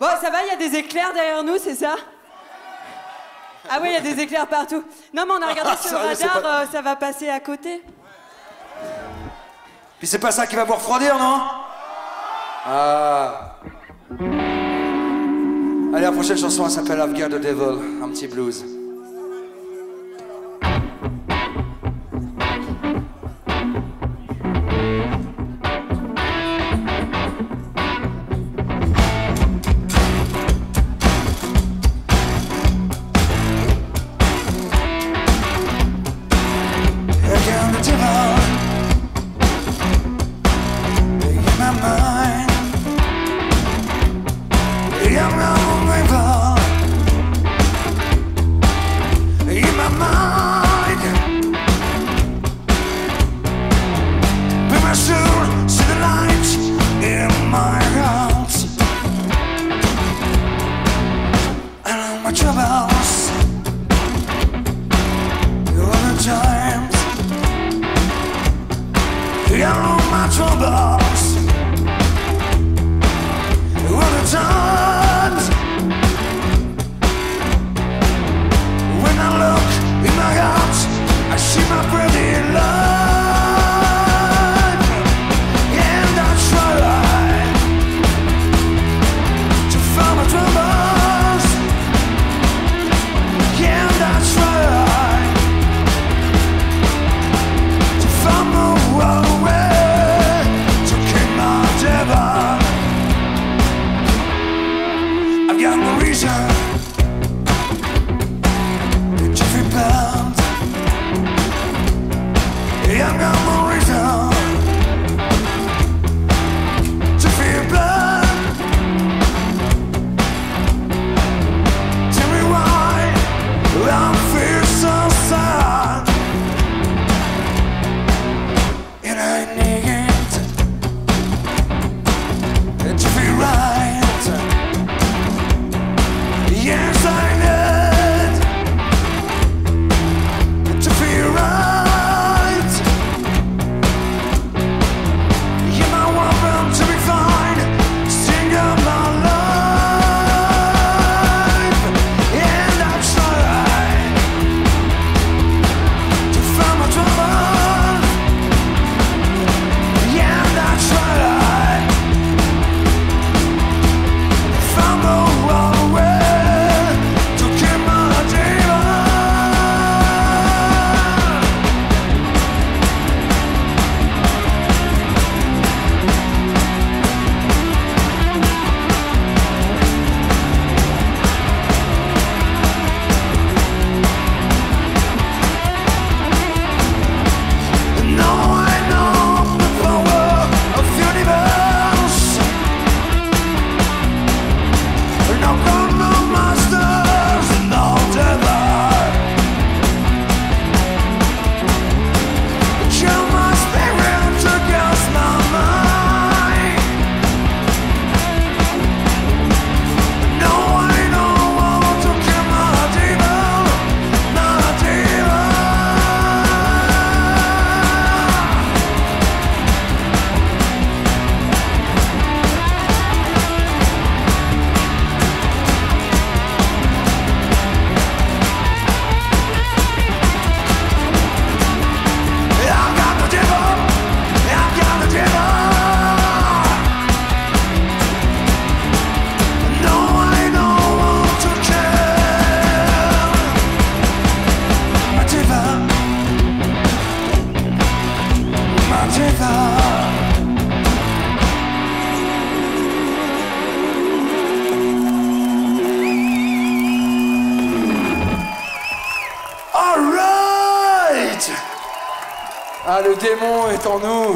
Bon, ça va, il y a des éclairs derrière nous, c'est ça Ah oui, il y a des éclairs partout. Non, mais on a regardé sur le Sérieux, c'est radar, pas- euh, ça va passer à côté. Puis c'est pas ça qui va vous refroidir, non Ah. Allez, la prochaine chanson, elle s'appelle I've Got the Devil, un petit blues.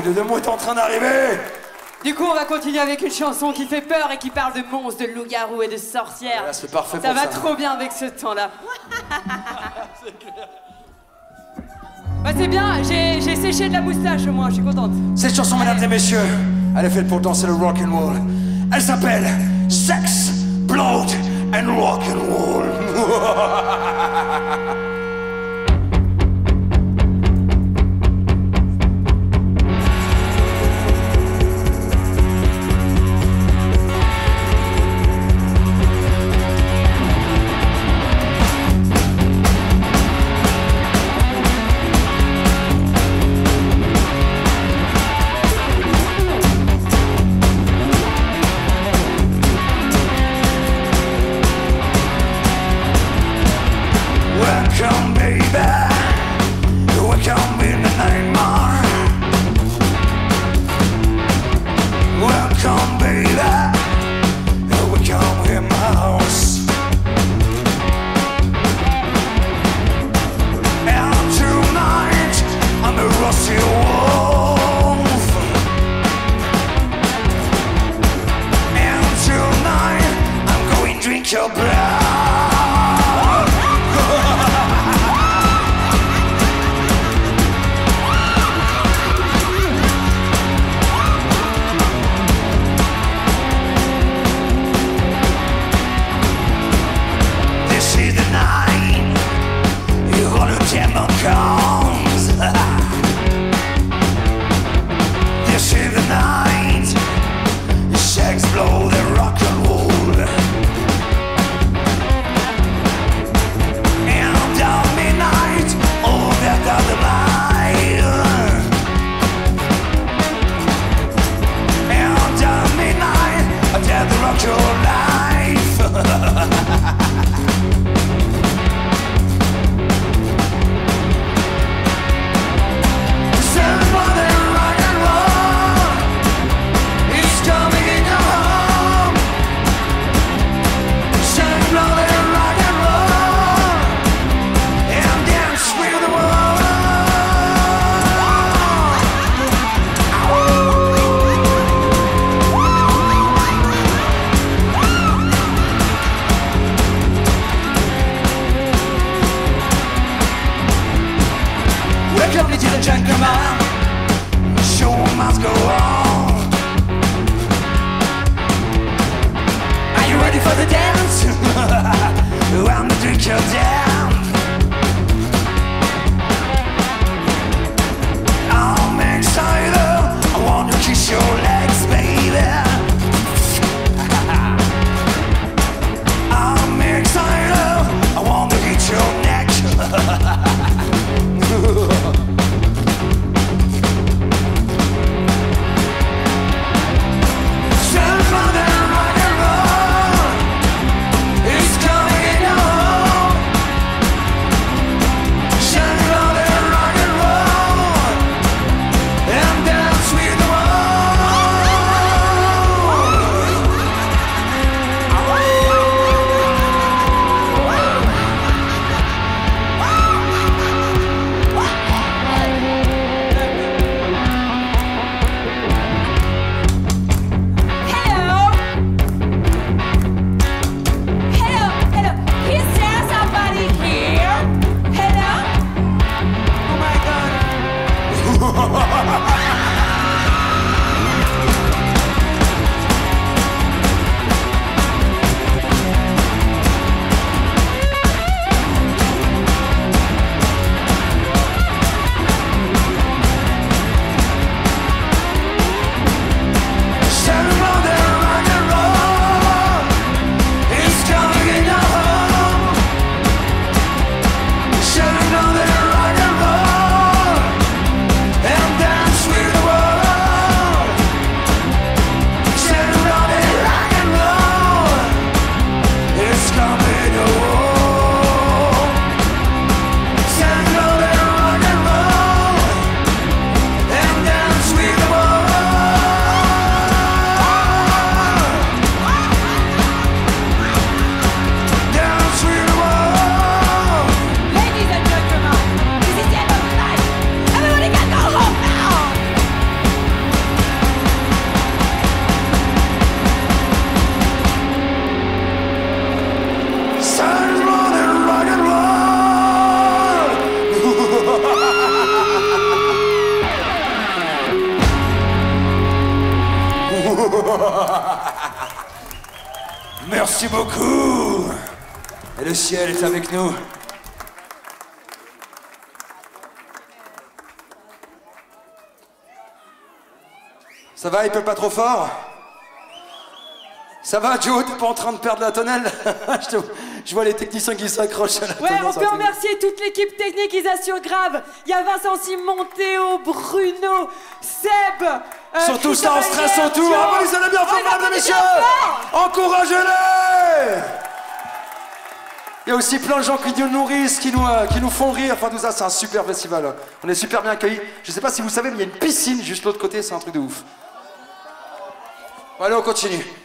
Le démon est en train d'arriver. Du coup, on va continuer avec une chanson qui fait peur et qui parle de monstres, de loups-garous et de sorcières. Là, c'est parfait Ça pour va ça. trop bien avec ce temps-là. Bah, c'est bien, j'ai j'ai séché de la moustache au moins, je suis contente. Cette chanson, mesdames et messieurs, elle est faite pour danser le rock and roll. Elle s'appelle Sex, Blood and Rock and Roll. Ça va, il peut pas trop fort Ça va, Joe T'es pas en train de perdre la tonnelle je, te- je vois les techniciens qui s'accrochent à la Ouais, tonnelle, on peut remercier toute l'équipe technique, ils assurent grave. Il y a Vincent Simon, Théo, Bruno, Seb. euh, Surtout ça, en Christophe stress Allier, tout. Joe. Applaudissez-les bien fort, mesdames et applaudissez messieurs. Encouragez-les Il y a aussi plein de gens qui nous nourrissent, qui nous, euh, qui nous font rire. Enfin, tout ça, c'est un super festival. On est super bien accueillis. Je sais pas si vous savez, mais il y a une piscine juste l'autre côté. C'est un truc de ouf. Allez, on continue.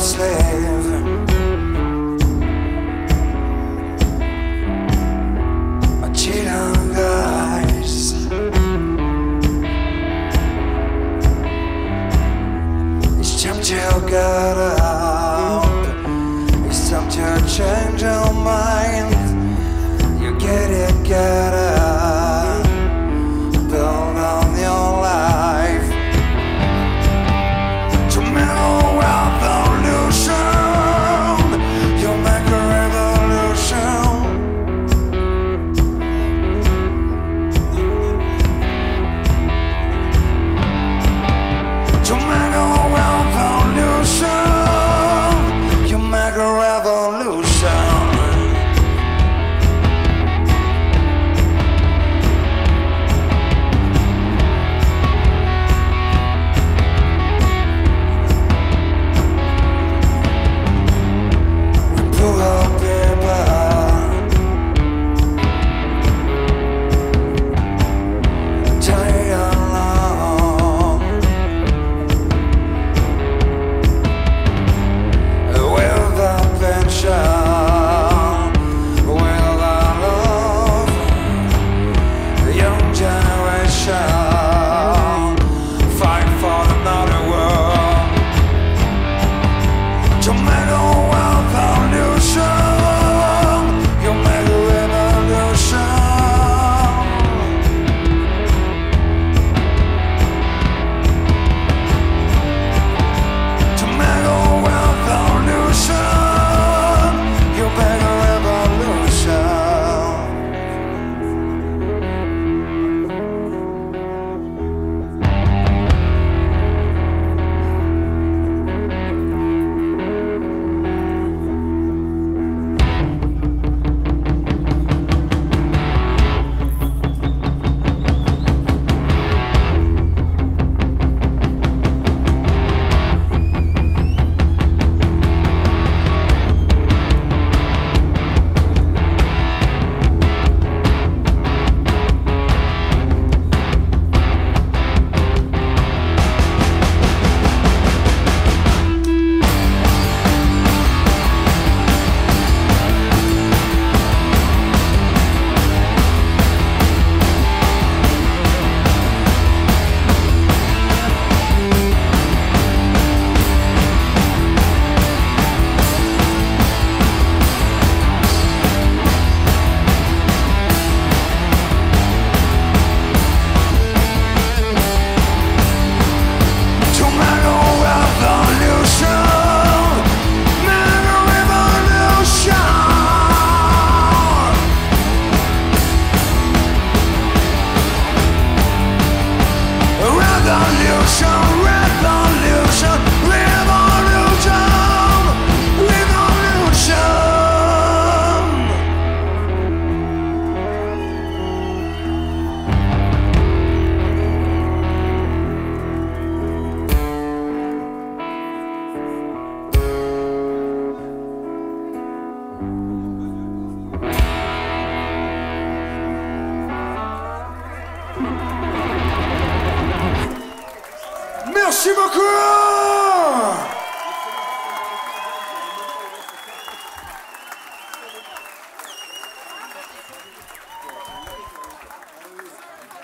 The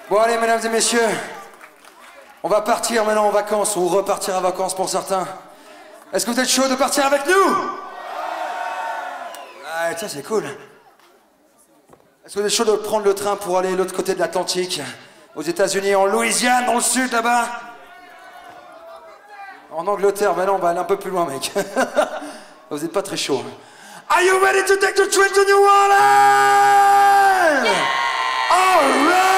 Bon allez mesdames et messieurs, On va partir maintenant en vacances, ou repartir en vacances pour certains. Est-ce que vous êtes chaud de partir avec nous? Ouais, ça c'est cool. Est-ce que vous êtes chaud de prendre le train pour aller de l'autre côté de l'Atlantique Aux États-Unis, en Louisiane, dans le sud là-bas? En Angleterre, ben non, on va aller un peu plus loin, mec. vous n'êtes pas très chaud. Are you ready to take the train to New Orleans? All Right.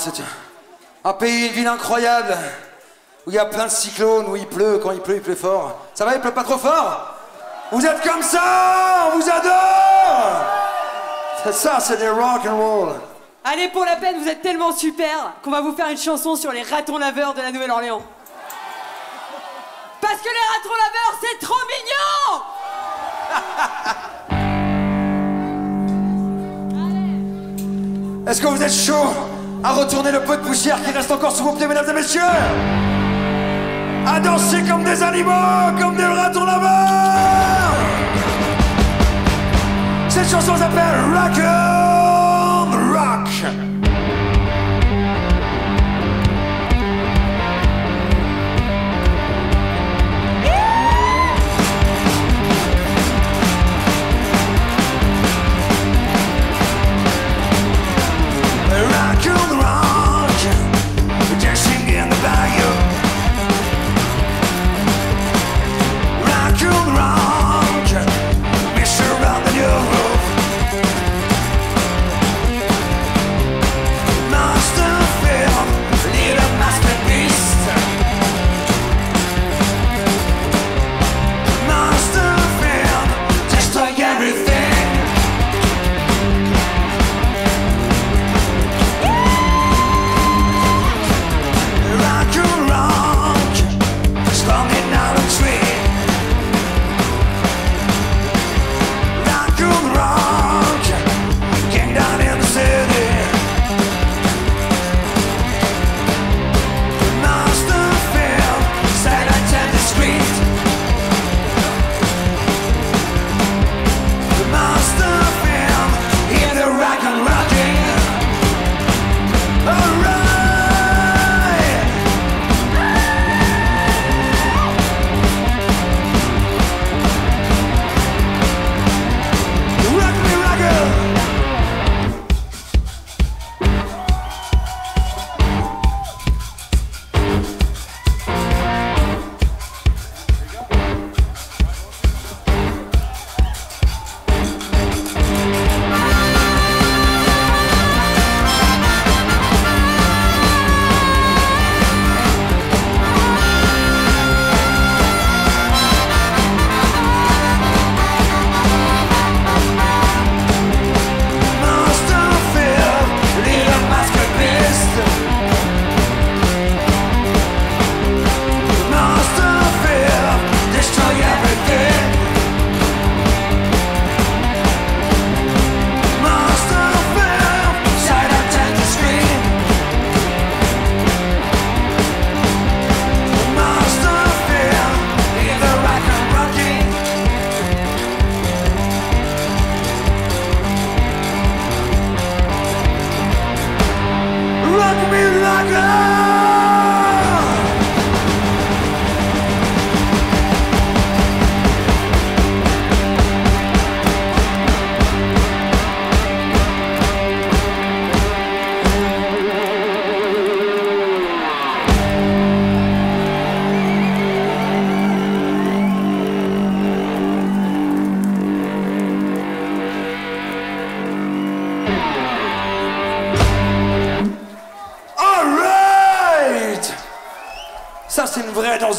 C'est un pays, une ville incroyable, où il y a plein de cyclones, où il pleut, quand il pleut, il pleut fort. Ça va, il pleut pas trop fort? Vous êtes comme ça, on vous adore C'est ça, c'est des rock and roll. Allez, pour la peine, vous êtes tellement super qu'on va vous faire une chanson sur les ratons laveurs de la Nouvelle-Orléans. Parce que les ratons laveurs, c'est trop mignon Est-ce que vous êtes chaud? À retourner le peu de poussière qui reste encore sous vos pieds, mesdames et messieurs. À danser comme des animaux, comme des ratons là-bas Cette chanson s'appelle Rock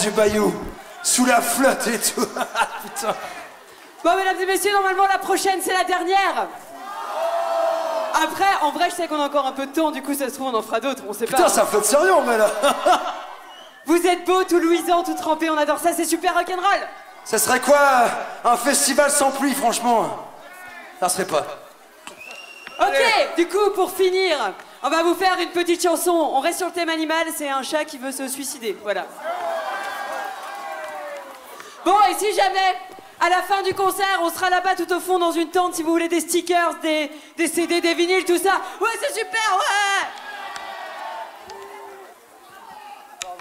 du bayou. Sous la flotte et tout. Putain. Bon, mesdames et messieurs, normalement, la prochaine, c'est la dernière. Après, en vrai, je sais qu'on a encore un peu de temps, du coup, ça se trouve, on en fera d'autres, on sait Putain, pas. ça flotte sérieux, mais là. Vous êtes beaux, tout luisant, tout trempé, on adore ça, c'est super rock'n'roll. Ça serait quoi un festival sans pluie, franchement? Ça serait pas. Ok, du coup, pour finir, on va vous faire une petite chanson. On reste sur le thème animal, c'est un chat qui veut se suicider, voilà. Bon, et si jamais, à la fin du concert, on sera là-bas tout au fond dans une tente, si vous voulez des stickers, des, CD, des vinyles, tout ça. Ouais, c'est super, ouais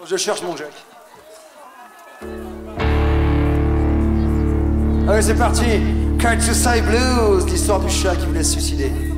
Je cherche mon Jack. Allez, c'est parti. Cut to Side Blues, l'histoire du chat qui voulait se suicider.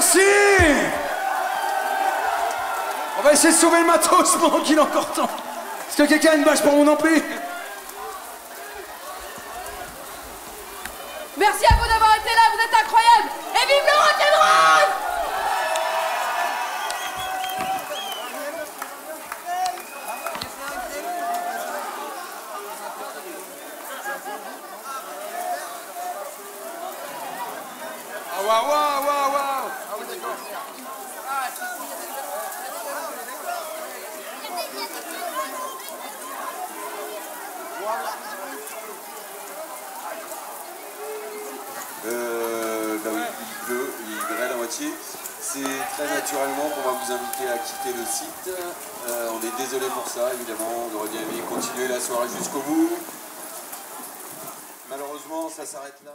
merci. On va essayer de sauver le matos pendant qu'il est encore temps. Est-ce que quelqu'un a une bâche pour mon ampli? s'arrête là.